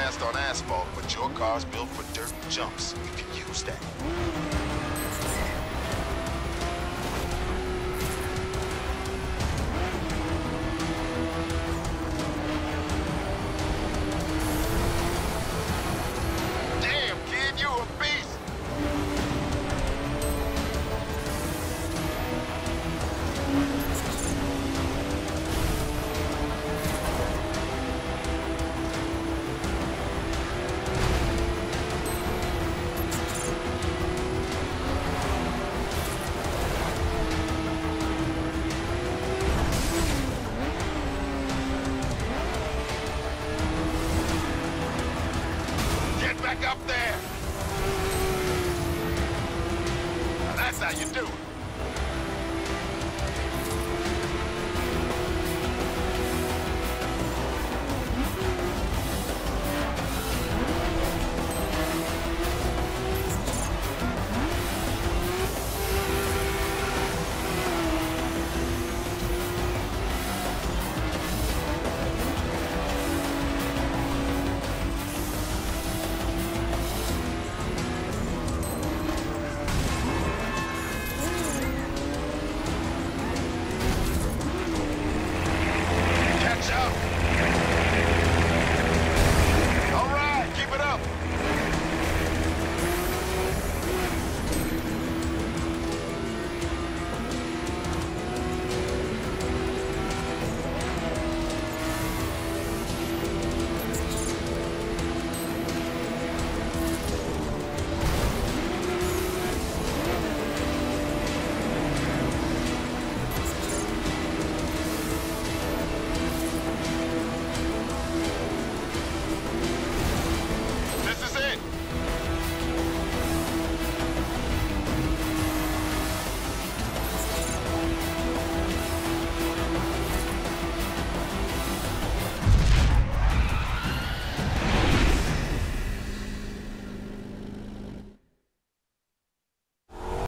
fast on asphalt, but your car's built for dirt jumps. You can use that. Up there! Now that's how you do it.